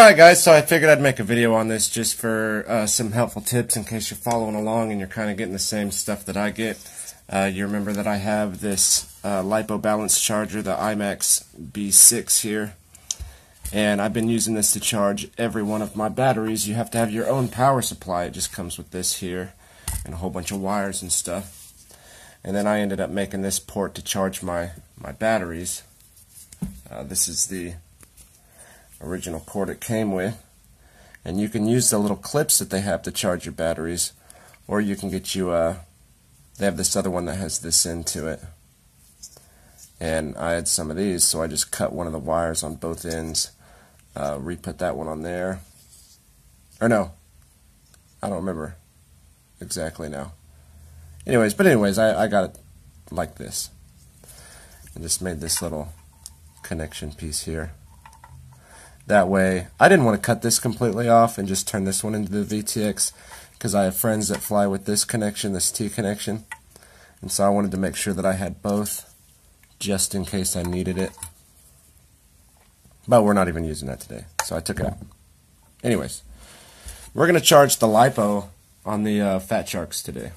Alright guys, so I figured I'd make a video on this just for uh, some helpful tips in case you're following along and you're kind of getting the same stuff that I get. Uh, you remember that I have this uh, LiPo balance charger, the IMAX B6 here. And I've been using this to charge every one of my batteries. You have to have your own power supply. It just comes with this here and a whole bunch of wires and stuff. And then I ended up making this port to charge my, my batteries. Uh, this is the original cord it came with. And you can use the little clips that they have to charge your batteries, or you can get you a. Uh, they have this other one that has this into it. And I had some of these, so I just cut one of the wires on both ends, uh, re-put that one on there. Or no, I don't remember exactly now. Anyways, but anyways, I, I got it like this. And just made this little connection piece here. That way, I didn't want to cut this completely off and just turn this one into the VTX because I have friends that fly with this connection, this T connection. And so I wanted to make sure that I had both just in case I needed it. But we're not even using that today, so I took it out. Anyways, we're going to charge the LiPo on the uh, Fat Sharks today.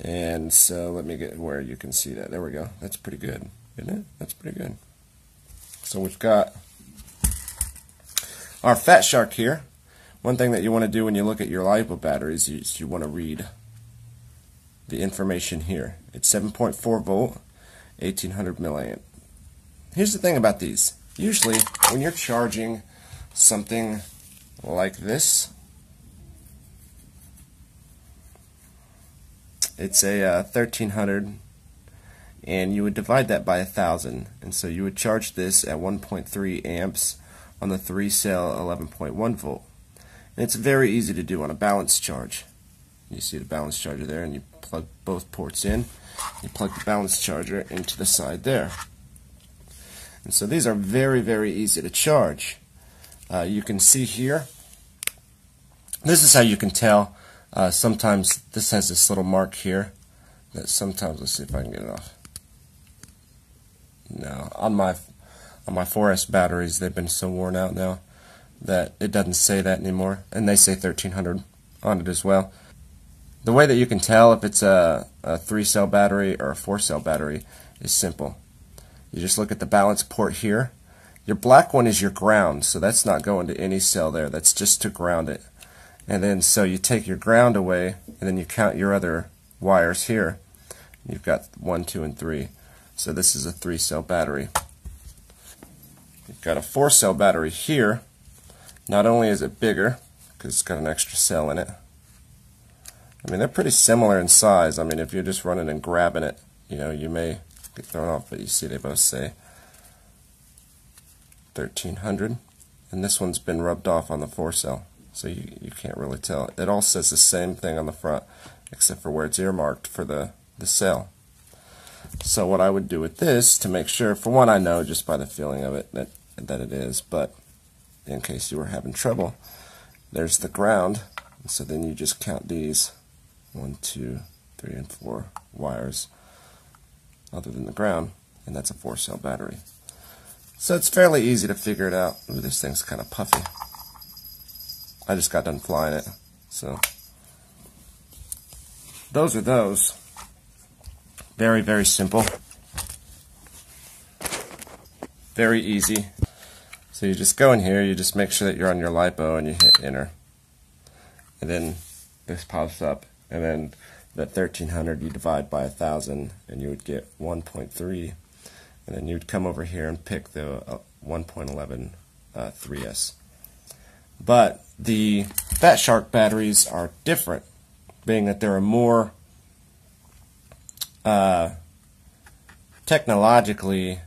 And so let me get where you can see that. There we go. That's pretty good, isn't it? That's pretty good. So we've got our Fat Shark here. One thing that you want to do when you look at your LiPo batteries is you want to read the information here. It's 7.4 volt, 1800 milliamp. Here's the thing about these. Usually, when you're charging something like this, it's a uh, 1300 and you would divide that by a thousand. And so you would charge this at 1.3 amps on the 3 cell 11.1 volt. And it's very easy to do on a balance charge. You see the balance charger there and you plug both ports in. You plug the balance charger into the side there. And so these are very very easy to charge. Uh, you can see here this is how you can tell uh, sometimes this has this little mark here that sometimes let's see if I can get it off no, on my on my 4S batteries, they've been so worn out now that it doesn't say that anymore, and they say 1300 on it as well. The way that you can tell if it's a, a three cell battery or a four cell battery is simple. You just look at the balance port here. Your black one is your ground, so that's not going to any cell there. That's just to ground it. And then so you take your ground away, and then you count your other wires here. You've got one, two, and three. So this is a three cell battery. You've got a four cell battery here. Not only is it bigger, because it's got an extra cell in it. I mean, they're pretty similar in size. I mean, if you're just running and grabbing it, you know, you may get thrown off, but you see they both say 1300. And this one's been rubbed off on the four cell, so you, you can't really tell. It all says the same thing on the front, except for where it's earmarked for the, the cell. So what I would do with this to make sure, for one, I know just by the feeling of it that that it is, but in case you were having trouble, there's the ground. So then you just count these one, two, three, and four wires other than the ground, and that's a four cell battery. So it's fairly easy to figure it out. Ooh, this thing's kind of puffy. I just got done flying it, so those are those. Very, very simple. Very easy. So you just go in here, you just make sure that you're on your LiPo and you hit enter. And then this pops up. And then that 1300 you divide by 1000 and you would get 1.3. And then you'd come over here and pick the uh, 1.11 uh, 3S. But the Fat Shark batteries are different, being that there are more uh, technologically,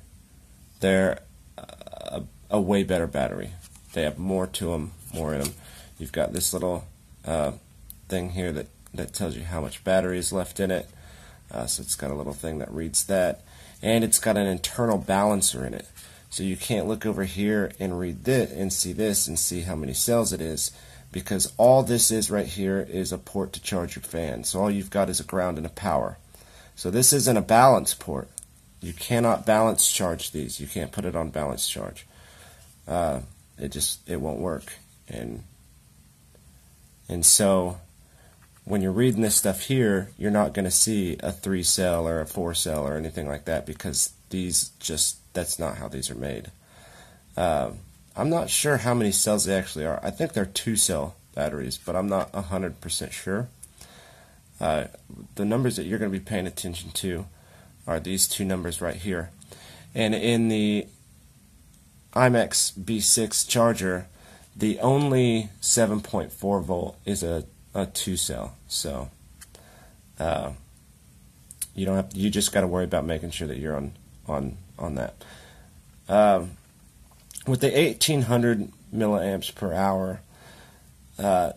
they're a, a, way better battery. They have more to them, more in them. You've got this little uh, thing here that, that tells you how much battery is left in it. Uh, so it's got a little thing that reads that. And it's got an internal balancer in it. So you can't look over here and read this and see this and see how many cells it is because all this is right here is a port to charge your fan. So all you've got is a ground and a power. So this isn't a balance port. You cannot balance charge these. You can't put it on balance charge. uh, it just it won't work. And and so when you're reading this stuff here, you're not going to see a three cell or a four cell or anything like that because these just that's not how these are made. Uh, I'm not sure how many cells they actually are. I think they're two cell batteries, but I'm not 100% sure. Uh, the numbers that you're going to be paying attention to are these two numbers right here. And in the IMAX B6 charger, the only 7.4 volt is a, a two cell. So uh, you don't have you just got to worry about making sure that you're on on on that. Um, with the 1800 milliamps per hour, uh,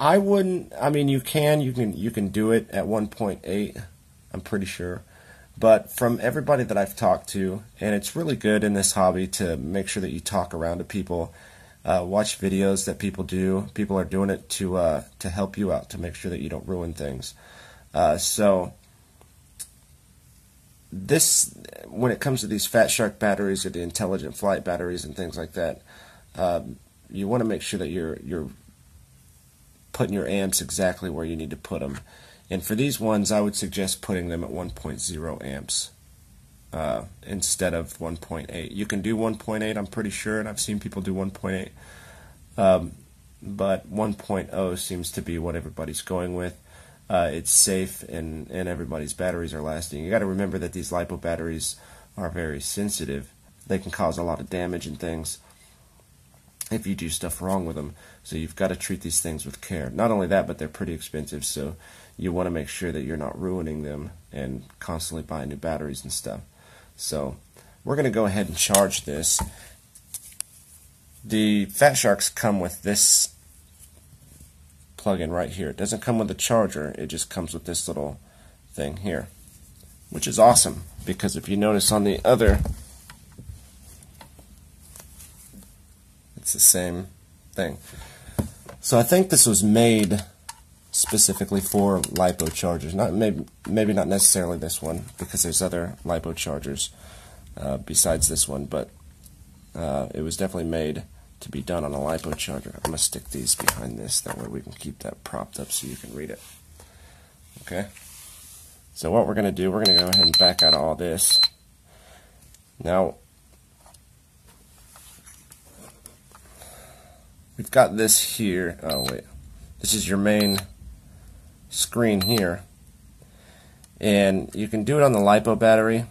I wouldn't. I mean, you can you can you can do it at 1.8. I'm pretty sure. But from everybody that I've talked to, and it's really good in this hobby to make sure that you talk around to people, uh, watch videos that people do. People are doing it to uh, to help you out to make sure that you don't ruin things. Uh, so this, when it comes to these Fat Shark batteries or the Intelligent Flight batteries and things like that, um, you want to make sure that you're you're putting your amps exactly where you need to put them. And for these ones, I would suggest putting them at 1.0 amps uh, instead of 1.8. You can do 1.8, I'm pretty sure, and I've seen people do 1.8. Um, but 1.0 seems to be what everybody's going with. Uh, it's safe, and, and everybody's batteries are lasting. You got to remember that these LiPo batteries are very sensitive. They can cause a lot of damage and things if you do stuff wrong with them. So you've got to treat these things with care. Not only that, but they're pretty expensive, so you want to make sure that you're not ruining them and constantly buying new batteries and stuff. So we're going to go ahead and charge this. The Fat Sharks come with this plug-in right here. It doesn't come with a charger, it just comes with this little thing here, which is awesome because if you notice on the other it's the same thing. So I think this was made specifically for lipo chargers. Not maybe maybe not necessarily this one because there's other lipo chargers uh, besides this one, but uh, it was definitely made to be done on a lipo charger. I'm gonna stick these behind this that way we can keep that propped up so you can read it. Okay. So what we're gonna do, we're gonna go ahead and back out all this. Now we've got this here. Oh wait, this is your main screen here. And you can do it on the LiPo battery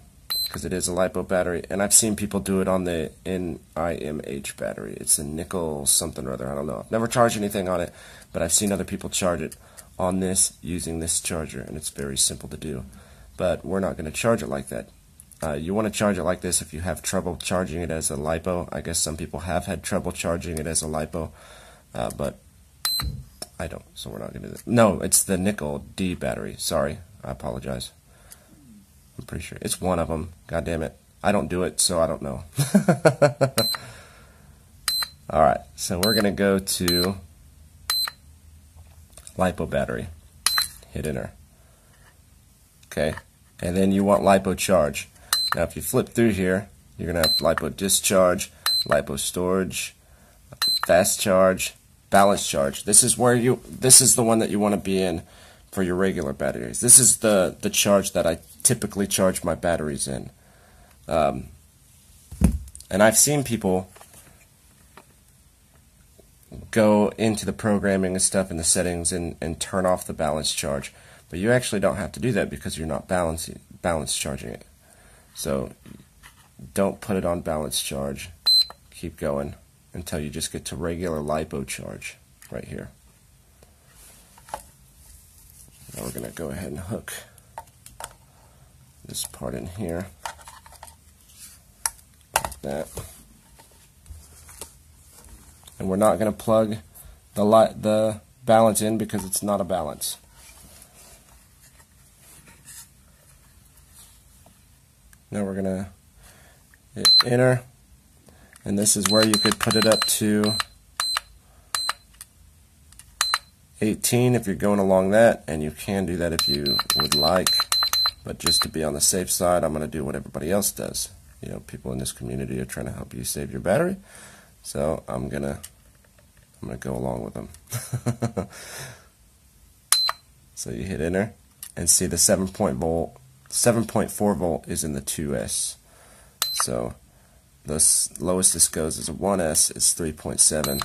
because it is a LiPo battery. And I've seen people do it on the NIMH battery. It's a nickel something or other. I don't know. I've never charged anything on it, but I've seen other people charge it on this using this charger. And it's very simple to do. But we're not going to charge it like that. Uh, you want to charge it like this if you have trouble charging it as a LiPo. I guess some people have had trouble charging it as a LiPo. Uh, but I don't, so we're not going to do that. No, it's the nickel D battery. Sorry, I apologize. I'm pretty sure. It's one of them. God damn it. I don't do it, so I don't know. Alright, so we're going to go to LiPo battery. Hit enter. Okay, and then you want LiPo charge. Now if you flip through here, you're going to have LiPo discharge, LiPo storage, fast charge, balance charge. This is where you this is the one that you want to be in for your regular batteries. This is the the charge that I typically charge my batteries in. Um, and I've seen people go into the programming and stuff in the settings and, and turn off the balance charge. But you actually don't have to do that because you're not balancing balance charging it. So don't put it on balance charge. Keep going until you just get to regular lipo charge right here. Now we're going to go ahead and hook this part in here like that. And we're not going to plug the the balance in because it's not a balance. Now we're going to hit enter and this is where you could put it up to 18 if you're going along that and you can do that if you would like but just to be on the safe side I'm going to do what everybody else does you know, people in this community are trying to help you save your battery. So I'm gonna I'm gonna go along with them. so you hit enter and see the 7 point volt 7.4 volt is in the 2S. So the lowest this goes is a 1S is 3.7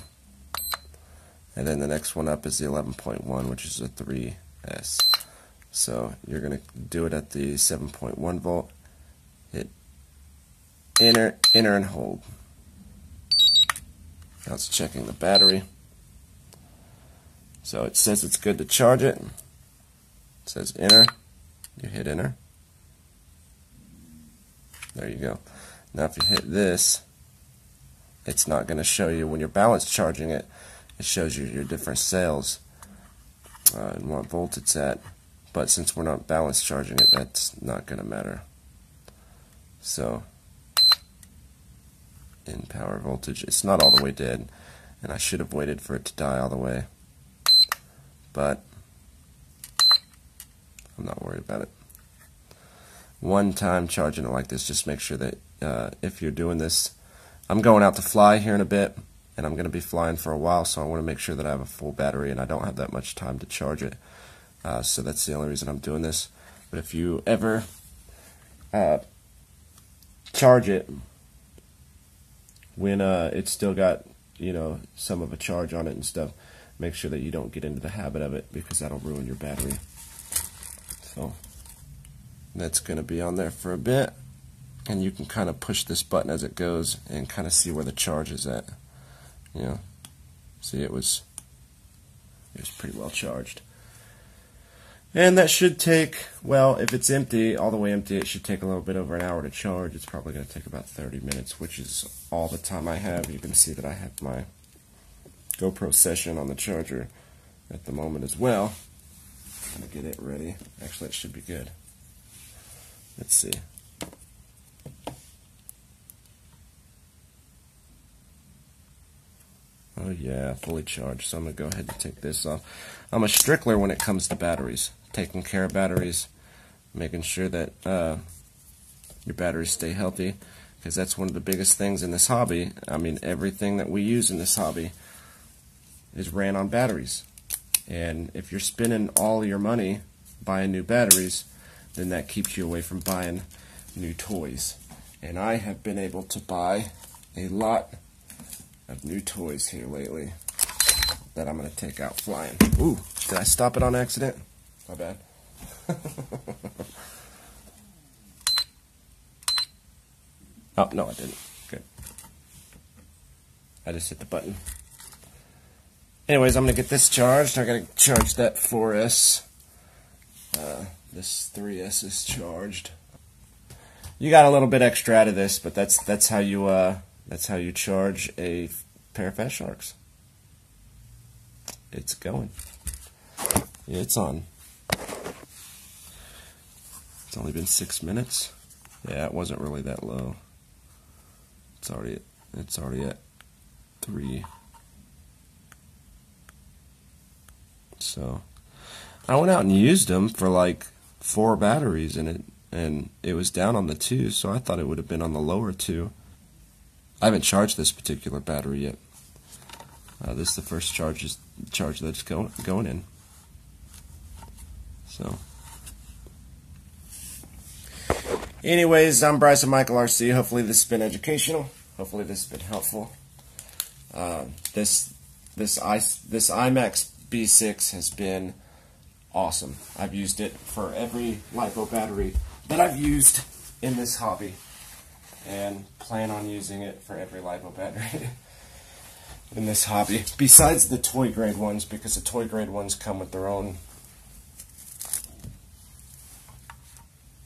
and then the next one up is the 11.1 which is a 3S. So you're going to do it at the 7.1 volt, hit enter, enter and hold. Now it's checking the battery. So it says it's good to charge it. It says enter. You hit enter. There you go. Now if you hit this, it's not going to show you when you're balance charging it. It shows you your different cells uh, and what volt it's at. But since we're not balance charging it, that's not going to matter. So, in power voltage, it's not all the way dead. And I should have waited for it to die all the way. But, I'm not worried about it. One time charging it like this, just make sure that uh, if you're doing this, I'm going out to fly here in a bit, and I'm going to be flying for a while, so I want to make sure that I have a full battery and I don't have that much time to charge it. Uh, so that's the only reason I'm doing this. But if you ever uh, charge it when uh, it's still got you know some of a charge on it and stuff, make sure that you don't get into the habit of it because that'll ruin your battery. So that's going to be on there for a bit, and you can kind of push this button as it goes and kind of see where the charge is at. You know, see it was it was pretty well charged. And that should take, well, if it's empty, all the way empty, it should take a little bit over an hour to charge. It's probably going to take about 30 minutes, which is all the time I have. You can see that I have my GoPro session on the charger at the moment as well. To get it ready. Actually, it should be good. Let's see. Oh yeah, fully charged. So I'm going to go ahead and take this off. I'm a strickler when it comes to batteries taking care of batteries, making sure that uh, your batteries stay healthy, because that's one of the biggest things in this hobby. I mean, everything that we use in this hobby is ran on batteries. And if you're spending all your money buying new batteries, then that keeps you away from buying new toys. And I have been able to buy a lot of new toys here lately that I'm going to take out flying. Ooh, did I stop it on accident? My bad. oh, no, I didn't. Good. I just hit the button. Anyways, I'm going to get this charged. I got to charge that 4S. Uh, this 3S is charged. You got a little bit extra out of this, but that's that's how you uh, that's how you charge a pair of Fat Sharks. It's going. Yeah, it's on. It's only been six minutes. Yeah, it wasn't really that low. It's already it's already at three. So I went out and used them for like four batteries in it and it was down on the two, so I thought it would have been on the lower two. I haven't charged this particular battery yet. Uh, this is the first charge is charge that's going going in. So. Anyways, I'm Bryson Michael RC. Hopefully this has been educational. Hopefully this has been helpful. Uh, this this i this IMAX B6 has been awesome. I've used it for every LiPo battery that I've used in this hobby, and plan on using it for every LiPo battery in this hobby. Besides the toy grade ones, because the toy grade ones come with their own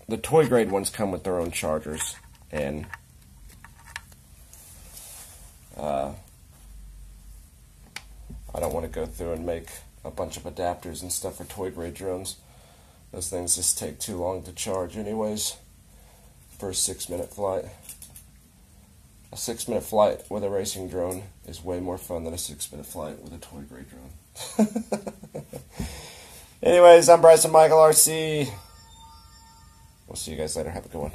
the toy grade ones come with their own chargers, and uh, I don't want to go through and make a bunch of adapters and stuff for toy grade drones. Those things just take too long to charge anyways a six minute flight. A six minute flight with a racing drone is way more fun than a six minute flight with a toy grade drone. anyways, I'm Bryson Michael RC. We'll see you guys later. Have a good one.